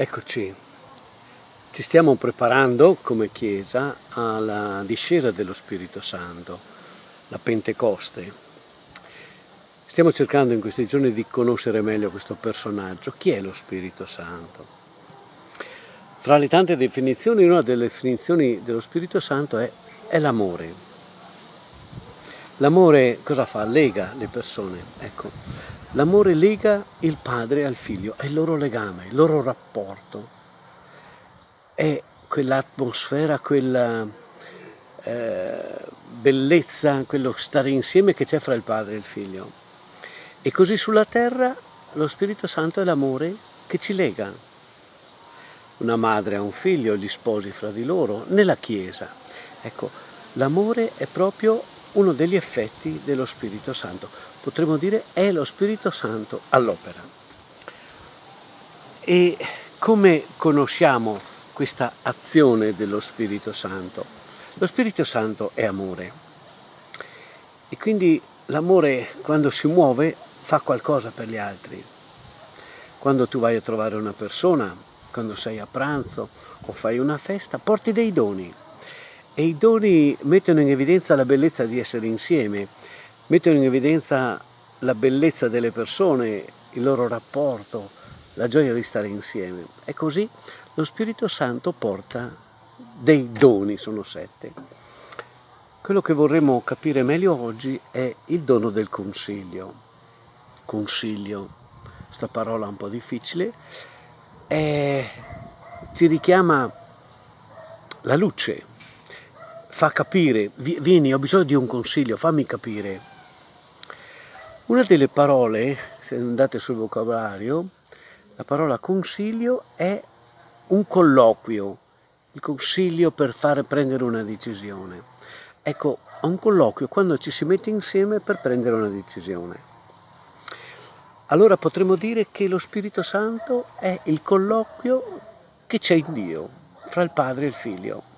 Eccoci, ci stiamo preparando come Chiesa alla discesa dello Spirito Santo, la Pentecoste. Stiamo cercando in questi giorni di conoscere meglio questo personaggio. Chi è lo Spirito Santo? Fra le tante definizioni, una delle definizioni dello Spirito Santo è, è l'amore. L'amore cosa fa? Lega le persone. Ecco, L'amore lega il padre al figlio, è il loro legame, il loro rapporto. È quell'atmosfera, quella eh, bellezza, quello stare insieme che c'è fra il padre e il figlio. E così sulla terra lo Spirito Santo è l'amore che ci lega. Una madre ha un figlio, gli sposi fra di loro, nella Chiesa. Ecco, l'amore è proprio uno degli effetti dello Spirito Santo. Potremmo dire è lo Spirito Santo all'opera. E come conosciamo questa azione dello Spirito Santo? Lo Spirito Santo è amore e quindi l'amore quando si muove fa qualcosa per gli altri. Quando tu vai a trovare una persona, quando sei a pranzo o fai una festa, porti dei doni e i doni mettono in evidenza la bellezza di essere insieme, mettono in evidenza la bellezza delle persone, il loro rapporto, la gioia di stare insieme. E così lo Spirito Santo porta dei doni, sono sette. Quello che vorremmo capire meglio oggi è il dono del consiglio. Consiglio, questa parola un po' difficile, è, ci richiama la luce, fa capire, vieni, ho bisogno di un consiglio, fammi capire. Una delle parole, se andate sul vocabolario, la parola consiglio è un colloquio, il consiglio per fare prendere una decisione. Ecco, un colloquio quando ci si mette insieme per prendere una decisione. Allora potremmo dire che lo Spirito Santo è il colloquio che c'è in Dio, fra il Padre e il Figlio.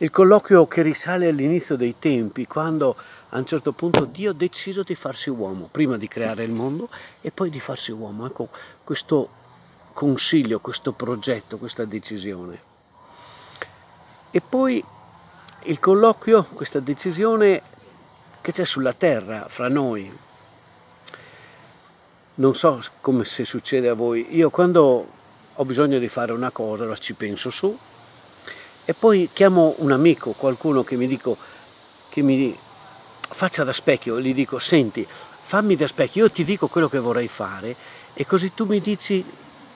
Il colloquio che risale all'inizio dei tempi, quando a un certo punto Dio ha deciso di farsi uomo, prima di creare il mondo e poi di farsi uomo. Ecco, questo consiglio, questo progetto, questa decisione. E poi il colloquio, questa decisione che c'è sulla terra, fra noi. Non so come se succede a voi, io quando ho bisogno di fare una cosa, allora ci penso su, e poi chiamo un amico, qualcuno che mi dico che mi faccia da specchio, gli dico senti, fammi da specchio, io ti dico quello che vorrei fare e così tu mi dici,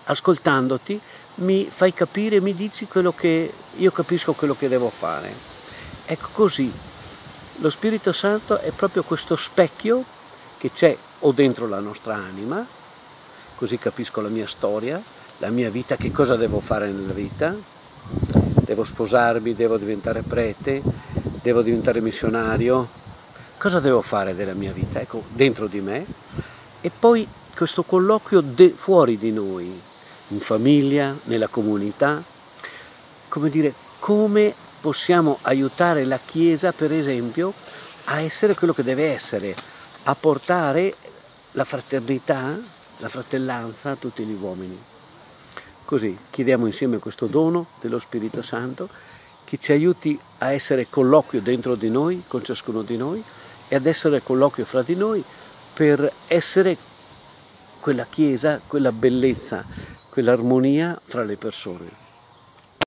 ascoltandoti, mi fai capire, mi dici quello che io capisco quello che devo fare. Ecco così, lo Spirito Santo è proprio questo specchio che c'è o dentro la nostra anima, così capisco la mia storia, la mia vita, che cosa devo fare nella vita, devo sposarmi, devo diventare prete, devo diventare missionario, cosa devo fare della mia vita? Ecco, dentro di me. E poi questo colloquio fuori di noi, in famiglia, nella comunità, come dire, come possiamo aiutare la Chiesa, per esempio, a essere quello che deve essere, a portare la fraternità, la fratellanza a tutti gli uomini. Così chiediamo insieme questo dono dello Spirito Santo che ci aiuti a essere colloquio dentro di noi, con ciascuno di noi, e ad essere colloquio fra di noi per essere quella Chiesa, quella bellezza, quell'armonia fra le persone.